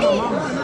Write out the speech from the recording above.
Hey!